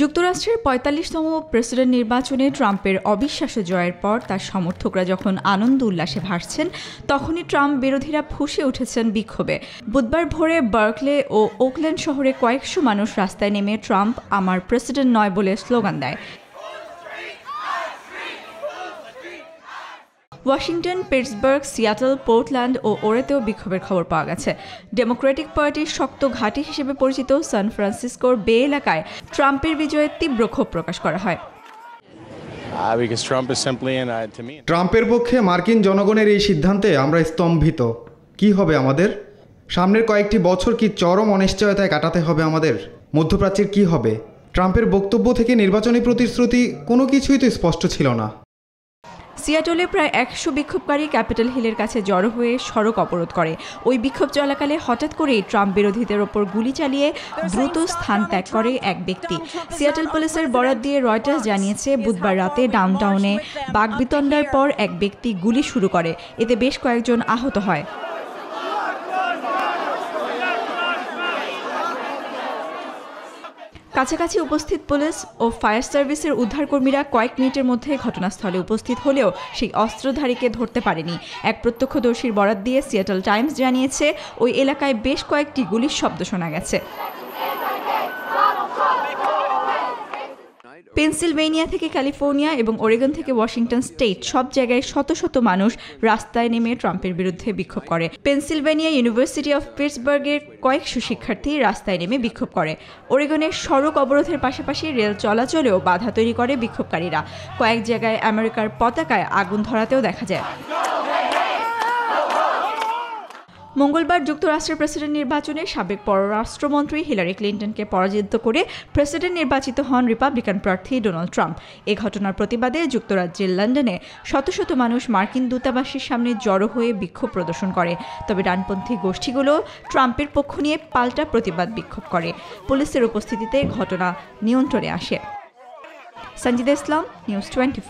যুক্তরাষ্ট্রের পঁয়তাল্লিশতম প্রেসিডেন্ট নির্বাচনে ট্রাম্পের অবিশ্বাস্য জয়ের পর তার সমর্থকরা যখন আনন্দ উল্লাসে ভাসছেন, তখনই ট্রাম্প বিরোধীরা ফুসে উঠেছেন বিক্ষোভে। বুধবার ভোরে বার্কলে ও ওকল্যান্ড শহরে কয়েকশো মানুষ রাস্তায় নেমে ট্রাম্প আমার প্রেসিডেন্ট নয় বলে স্লোগান দেয়। ওয়াশিংটন পিটসবার্গ সিয়াটল পোর্টল্যান্ড ও ওরেতেও বিক্ষোভের খবর পাওয়া গেছে। ডেমোক্রেটিক পার্টির শক্ত ঘাঁটি হিসেবে পরিচিত সান ফ্রান্সিসকোর বে এলাকায় ট্রাম্পের বিজয়ে তীব্র ক্ষোভ প্রকাশ করা হয়। Uh, uh, ট্রাম্পের পক্ষে মার্কিন জনগণের এই সিদ্ধান্তে আমরা স্তম্ভিত। কি হবে আমাদের? সামনের কয়েকটি বছর কি চরম অনিশ্চয়তায় কাটাতে হবে আমাদের? মধ্যপ্রাচ্যের কি হবে? ট্রাম্পের বক্তব্য থেকে নির্বাচনী প্রতিশ্রুতি কোনো কিছুই তো স্পষ্ট ছিল না। সিয়াটলে প্রায় একশো বিক্ষোভকারী ক্যাপিটাল হিলের কাছে জড়ো হয়ে সড়ক অবরোধ করে। ওই বিক্ষোভ চলাকালে হঠাৎ করেই ট্রাম্প বিরোধীদের ওপর গুলি চালিয়ে দ্রুত স্থান ত্যাগ করে এক ব্যক্তি। সিয়াটল পুলিশের বরাত দিয়ে রয়টার্স জানিয়েছে, বুধবার রাতে ডাউনটাউনে বাগবিতণ্ডার পর এক ব্যক্তি গুলি শুরু করে। এতে বেশ কয়েকজন আহত হয়। কাছাকাছি উপস্থিত পুলিশ ও ফায়ার সার্ভিসের উদ্ধারকর্মীরা কয়েক মিনিটের মধ্যে ঘটনাস্থলে উপস্থিত হলেও সেই অস্ত্রধারীকে ধরতে পারেনি। এক প্রত্যক্ষদর্শীর বরাত দিয়ে সিয়াটল টাইমস জানিয়েছে, ওই এলাকায় বেশ কয়েকটি গুলির শব্দ শোনা গেছে। পেনসিলভেনিয়া থেকে ক্যালিফোর্নিয়া এবং ওরেগন থেকে ওয়াশিংটন স্টেট সব জায়গায় শত শত মানুষ রাস্তায় নেমে ট্রাম্পের বিরুদ্ধে বিক্ষোভ করে। পেনসিলভেনিয়া ইউনিভার্সিটি অফ পিটসবার্গের কয়েকশো শিক্ষার্থী রাস্তায় নেমে বিক্ষোভ করে। ওরেগনের সড়ক অবরোধের পাশাপাশি রেল চলাচলেও বাধা তৈরি করে বিক্ষোভকারীরা। কয়েক জায়গায় আমেরিকার পতাকায় আগুন ধরাতেও দেখা যায়। মঙ্গলবার যুক্তরাষ্ট্রের প্রেসিডেন্ট নির্বাচনে সাবেক পররাষ্ট্রমন্ত্রী হিলারি ক্লিন্টনকে পরাজিত করে প্রেসিডেন্ট নির্বাচিত হন রিপাবলিকান প্রার্থী ডোনাল্ড ট্রাম্প। এ ঘটনার প্রতিবাদে যুক্তরাজ্যের লন্ডনে শত শত মানুষ মার্কিন দূতাবাসের সামনে জড়ো হয়ে বিক্ষোভ প্রদর্শন করে। তবে ডানপন্থী গোষ্ঠীগুলো ট্রাম্পের পক্ষ নিয়ে পাল্টা প্রতিবাদ বিক্ষোভ করে। পুলিশের উপস্থিতিতে ঘটনা নিয়ন্ত্রণে আসে। সঞ্জিদা ইসলাম, নিউজ টোয়েন্টি